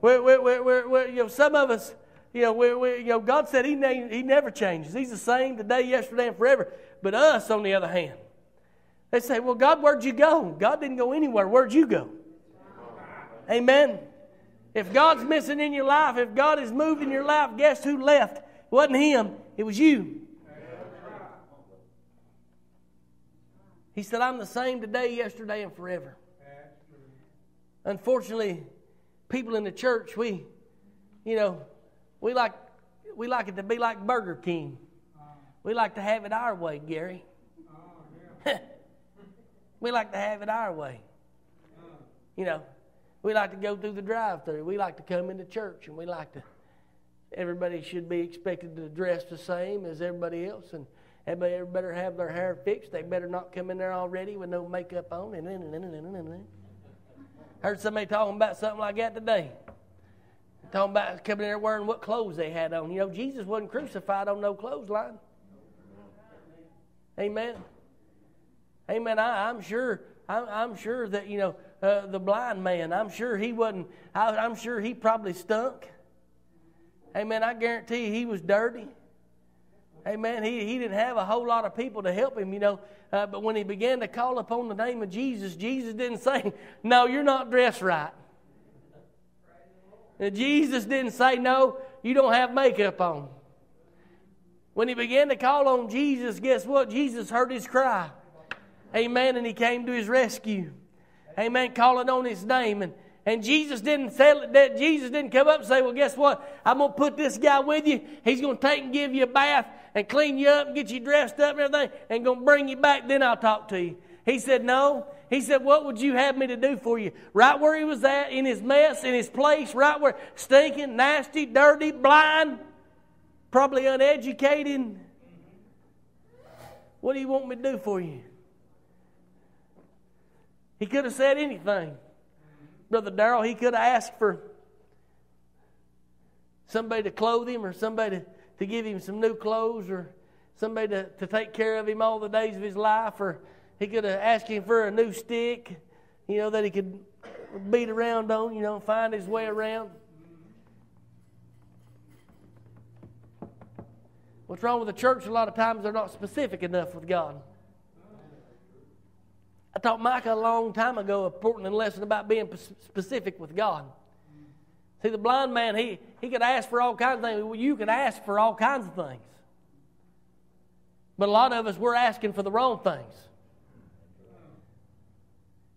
We're, we're, we're, we're, you know, some of us, you know, we we you know, God said he, he never changes. He's the same today, yesterday, and forever. But us, on the other hand, they say, well, God, where'd you go? God didn't go anywhere. Where'd you go? Amen. If God's missing in your life, if God has moved in your life, guess who left? It wasn't Him, it was you. He said, I'm the same today, yesterday, and forever. Unfortunately, people in the church, we, you know, we like, we like it to be like Burger King. We like to have it our way, Gary. we like to have it our way. You know, we like to go through the drive through. We like to come into church and we like to, everybody should be expected to dress the same as everybody else. And everybody better have their hair fixed. They better not come in there already with no makeup on. Heard somebody talking about something like that today. Talking about coming in there wearing what clothes they had on. You know, Jesus wasn't crucified on no clothesline. Amen. Amen. I, am sure. I'm, I'm, sure that you know uh, the blind man. I'm sure he wasn't. I, I'm sure he probably stunk. Amen. I guarantee he was dirty. Amen. He, he didn't have a whole lot of people to help him, you know. Uh, but when he began to call upon the name of Jesus, Jesus didn't say, No, you're not dressed right. And Jesus didn't say, No, you don't have makeup on. When he began to call on Jesus, guess what? Jesus heard his cry. Amen. And he came to his rescue. Amen. Calling on his name. And and Jesus didn't say that Jesus didn't come up and say, Well, guess what? I'm gonna put this guy with you. He's gonna take and give you a bath and clean you up and get you dressed up and everything and gonna bring you back, then I'll talk to you. He said, No. He said, What would you have me to do for you? Right where he was at, in his mess, in his place, right where stinking, nasty, dirty, blind, probably uneducated. What do you want me to do for you? He could have said anything. Brother Darrell, he could have asked for somebody to clothe him or somebody to, to give him some new clothes or somebody to, to take care of him all the days of his life or he could have asked him for a new stick, you know, that he could beat around on, you know, find his way around. What's wrong with the church? A lot of times they're not specific enough with God. I taught Micah a long time ago a Portland lesson about being specific with God. See, the blind man, he, he could ask for all kinds of things. Well, you can ask for all kinds of things. But a lot of us, we're asking for the wrong things.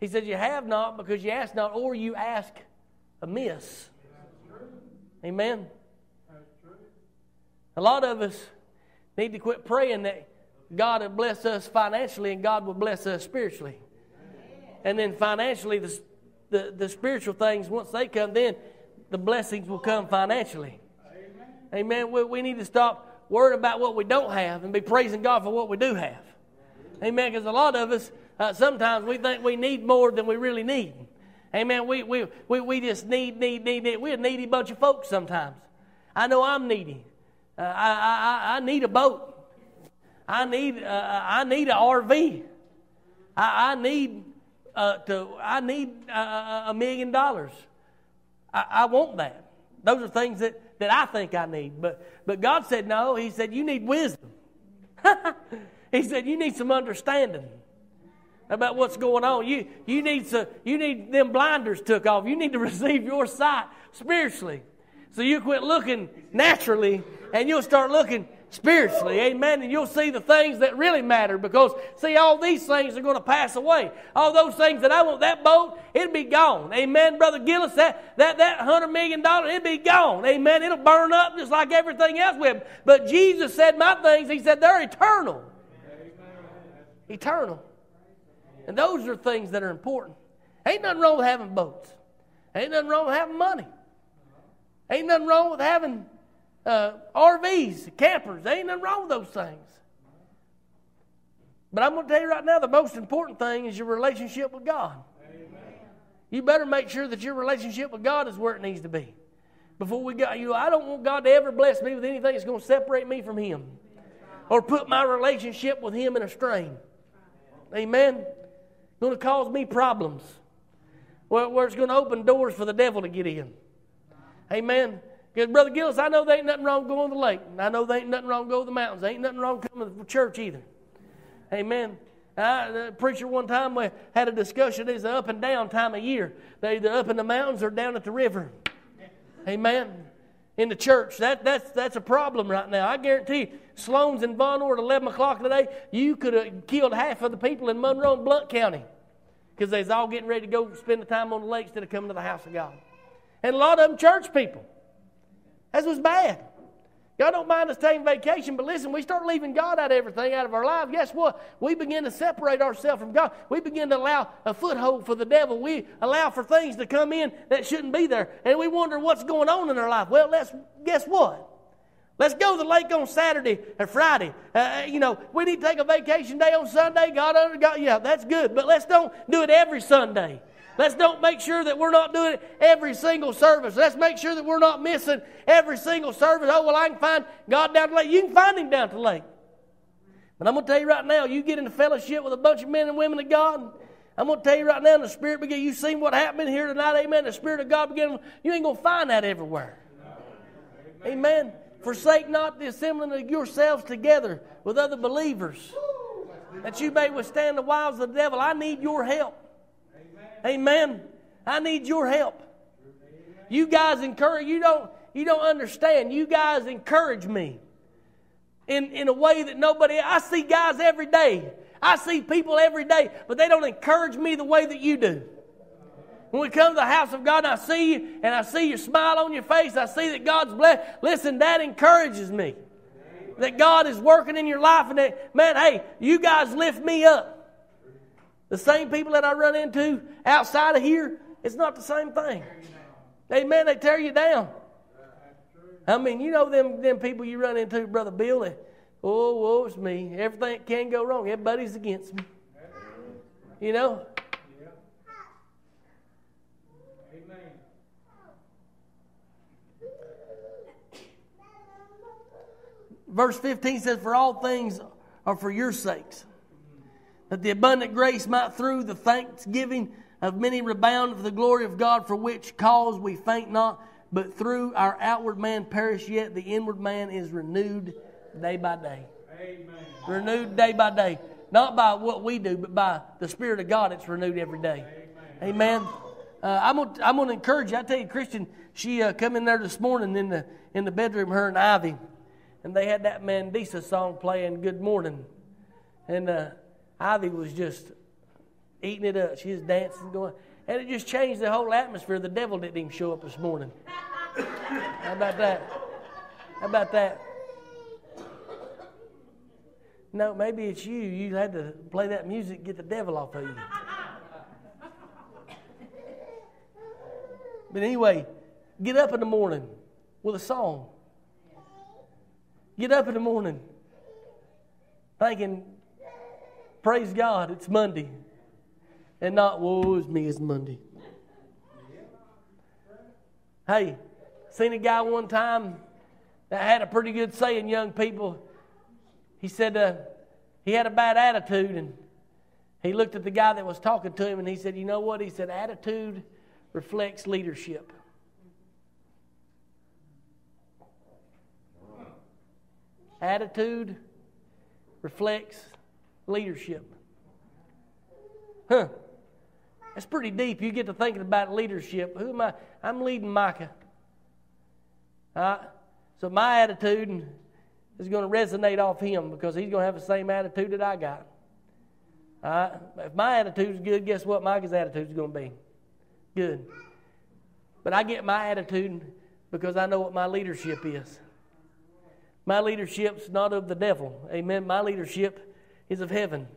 He said, You have not because you ask not, or you ask amiss. Amen. A lot of us need to quit praying that God would bless us financially and God would bless us spiritually. And then financially, the, the, the spiritual things, once they come, then the blessings will come financially. Amen. We, we need to stop worrying about what we don't have and be praising God for what we do have. Amen. Because a lot of us, uh, sometimes we think we need more than we really need. Amen. We, we, we, we just need, need, need, need. We're a needy bunch of folks sometimes. I know I'm needy. Uh, I, I, I need a boat. I need, uh, uh I need an RV. I, I need uh, to, I need uh, uh, a million dollars. I, I want that. Those are things that, that I think I need. But, but God said, no. He said, you need wisdom. he said, you need some understanding about what's going on. You, you, need some, you need them blinders took off. You need to receive your sight spiritually. So you quit looking naturally and you'll start looking spiritually. Amen. And you'll see the things that really matter because, see, all these things are going to pass away. All those things that I want, that boat, it'll be gone. Amen. Brother Gillis, that, that, that $100 million, it'll be gone. Amen. It'll burn up just like everything else will. But Jesus said my things, He said they're eternal. Eternal. And those are things that are important. Ain't nothing wrong with having boats. Ain't nothing wrong with having money. Ain't nothing wrong with having uh, RVs, campers. There ain't nothing wrong with those things. But I'm going to tell you right now the most important thing is your relationship with God. Amen. You better make sure that your relationship with God is where it needs to be. Before we got, you know, I don't want God to ever bless me with anything that's going to separate me from Him or put my relationship with Him in a strain. Amen. Going to cause me problems where, where it's going to open doors for the devil to get in. Amen. Because, Brother Gillis, I know there ain't nothing wrong going to the lake. I know there ain't nothing wrong going to the mountains. There ain't nothing wrong coming to church either. Amen. I, the preacher one time we had a discussion. It's an up and down time of year. They're either up in the mountains or down at the river. Amen. In the church, that, that's, that's a problem right now. I guarantee you, Sloan's in Vonore at 11 o'clock today, you could have killed half of the people in Monroe and Blount County because they was all getting ready to go spend the time on the lake instead of coming to the house of God. And a lot of them church people. That was bad. God don't mind us taking vacation, but listen, we start leaving God out of everything, out of our lives. Guess what? We begin to separate ourselves from God. We begin to allow a foothold for the devil. We allow for things to come in that shouldn't be there. And we wonder what's going on in our life. Well, let's guess what? Let's go to the lake on Saturday or Friday. Uh, uh you know, we need to take a vacation day on Sunday. God, under God, yeah, that's good. But let's don't do it every Sunday. Let's don't make sure that we're not doing every single service. Let's make sure that we're not missing every single service. Oh, well, I can find God down to the lake. You can find Him down to the lake. But I'm going to tell you right now, you get into fellowship with a bunch of men and women of God. I'm going to tell you right now, the Spirit begin. You've seen what happened here tonight, amen. The Spirit of God began. You ain't going to find that everywhere. Amen. Forsake not the assembling of yourselves together with other believers, that you may withstand the wiles of the devil. I need your help. Amen. I need your help. You guys encourage, you don't, you don't understand. You guys encourage me in, in a way that nobody, I see guys every day. I see people every day, but they don't encourage me the way that you do. When we come to the house of God and I see you and I see your smile on your face, I see that God's blessed. Listen, that encourages me. That God is working in your life and that, man, hey, you guys lift me up. The same people that I run into outside of here, it's not the same thing. Amen. They tear you down. I mean, you know them them people you run into, Brother Bill. That, oh, woe is me. Everything can go wrong. Everybody's against me. You know. Verse 15 says, For all things are for your sakes that the abundant grace might through the thanksgiving of many rebound for the glory of God, for which cause we faint not, but through our outward man perish yet, the inward man is renewed day by day. Amen. Renewed day by day. Not by what we do, but by the Spirit of God, it's renewed every day. Amen. Amen. Uh, I'm gonna, I'm gonna encourage you. I tell you, Christian, she uh, come in there this morning in the in the bedroom, her and Ivy, and they had that Mandisa song playing, "Good Morning," and uh, Ivy was just eating it up. She was dancing, going, and it just changed the whole atmosphere. The devil didn't even show up this morning. How about that? How about that? No, maybe it's you. You had to play that music, get the devil off of you. But anyway, get up in the morning with a song. Get up in the morning thinking Praise God, it's Monday. And not, woe is me, it's Monday. Hey, seen a guy one time that had a pretty good saying, young people. He said uh, he had a bad attitude, and he looked at the guy that was talking to him, and he said, You know what? He said, Attitude reflects leadership. Attitude reflects leadership. Huh. That's pretty deep. You get to thinking about leadership. Who am I? I'm leading Micah. All right? So my attitude is going to resonate off him because he's going to have the same attitude that I got. All right? If my attitude is good, guess what Micah's attitude is going to be? Good. But I get my attitude because I know what my leadership is. My leadership's not of the devil. Amen. My leadership is of heaven.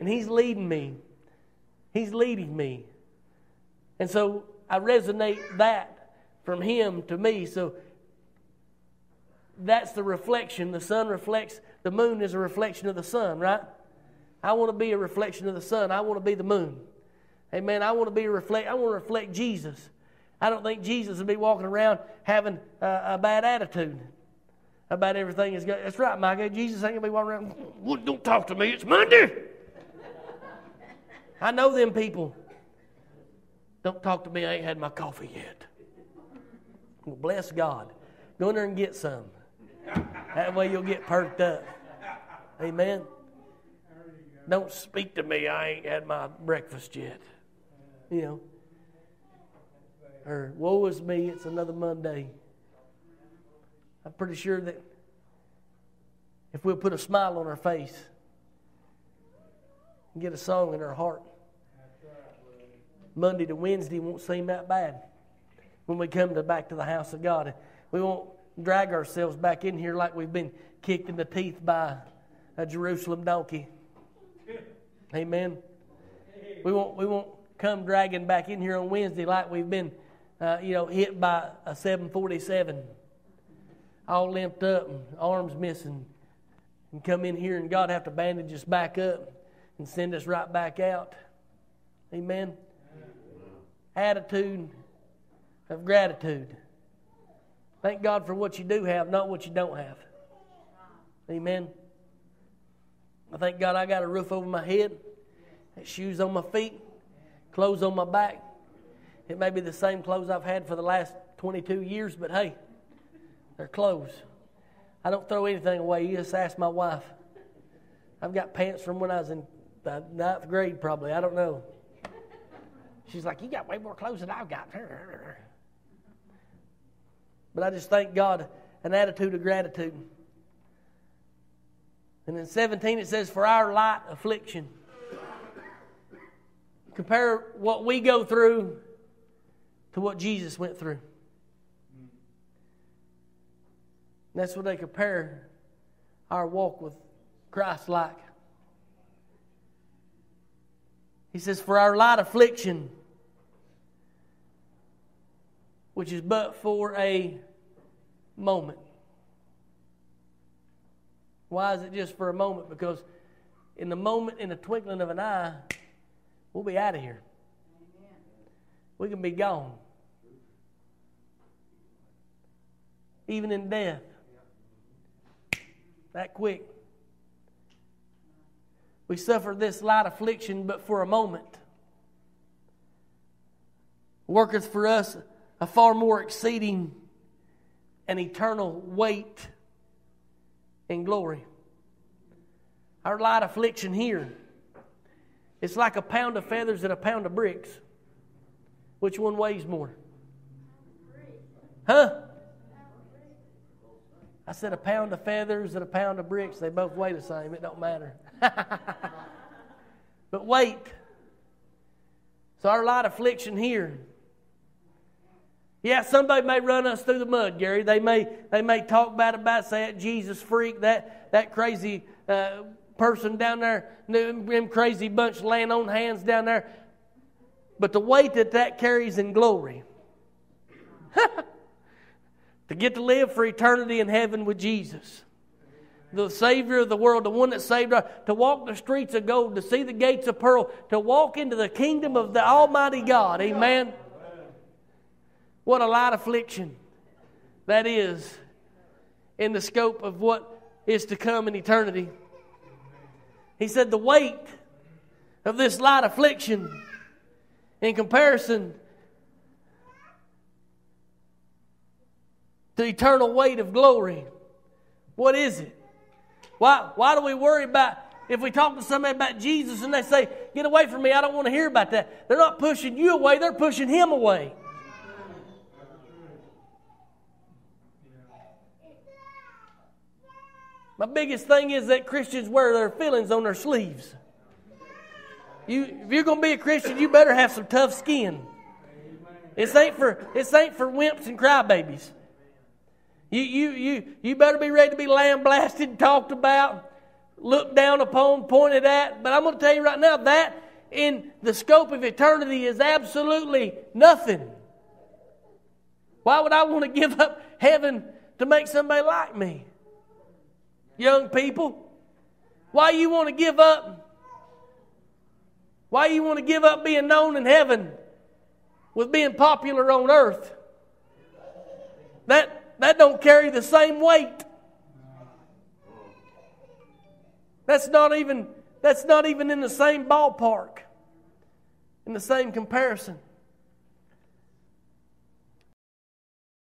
And He's leading me. He's leading me. And so I resonate that from Him to me. So that's the reflection. The sun reflects, the moon is a reflection of the sun, right? I want to be a reflection of the sun. I want to be the moon. Amen. I want to be a reflect. I want to reflect Jesus. I don't think Jesus would be walking around having a, a bad attitude about everything is good. That's right, Micah. Jesus ain't gonna be walking around. Don't talk to me. It's Monday. I know them people. Don't talk to me. I ain't had my coffee yet. Well, bless God. Go in there and get some. That way you'll get perked up. Amen. Don't speak to me. I ain't had my breakfast yet. You know. Or woe is me, it's another Monday. I'm pretty sure that if we'll put a smile on our face and get a song in our heart, Monday to Wednesday won't seem that bad when we come to back to the house of God. We won't drag ourselves back in here like we've been kicked in the teeth by a Jerusalem donkey. Amen. We won't we won't come dragging back in here on Wednesday like we've been, uh, you know, hit by a 747, all limped up and arms missing, and come in here and God have to bandage us back up and send us right back out. Amen. Attitude of gratitude. Thank God for what you do have, not what you don't have. Amen. I thank God I got a roof over my head, shoes on my feet, clothes on my back. It may be the same clothes I've had for the last 22 years, but hey, they're clothes. I don't throw anything away. You just ask my wife. I've got pants from when I was in the ninth grade, probably. I don't know. She's like, You got way more clothes than I've got. But I just thank God an attitude of gratitude. And in 17 it says, For our light affliction. Compare what we go through to what Jesus went through. And that's what they compare our walk with Christ like. He says, For our light affliction, which is but for a moment. Why is it just for a moment? Because in the moment, in the twinkling of an eye, we'll be out of here. We can be gone. Even in death. That quick. We suffer this light affliction but for a moment. Worketh for us a far more exceeding and eternal weight and glory. Our light affliction here, it's like a pound of feathers and a pound of bricks. Which one weighs more? Huh? I said a pound of feathers and a pound of bricks. They both weigh the same. It don't matter. but wait. So our light affliction here yeah, somebody may run us through the mud, Gary. They may, they may talk bad about, say that Jesus freak, that, that crazy uh, person down there, them crazy bunch laying on hands down there. But the weight that that carries in glory, to get to live for eternity in heaven with Jesus, the Savior of the world, the one that saved us, to walk the streets of gold, to see the gates of pearl, to walk into the kingdom of the Almighty God. Amen. What a light affliction that is in the scope of what is to come in eternity. He said, The weight of this light affliction in comparison to eternal weight of glory. What is it? Why, why do we worry about if we talk to somebody about Jesus and they say, Get away from me, I don't want to hear about that? They're not pushing you away, they're pushing him away. My biggest thing is that Christians wear their feelings on their sleeves. You, if you're going to be a Christian, you better have some tough skin. This ain't for, this ain't for wimps and crybabies. You, you, you, you better be ready to be lambasted, talked about, looked down upon, pointed at. But I'm going to tell you right now that in the scope of eternity is absolutely nothing. Why would I want to give up heaven to make somebody like me? young people? Why you want to give up? Why you want to give up being known in heaven with being popular on earth? That that don't carry the same weight. That's not even that's not even in the same ballpark. In the same comparison.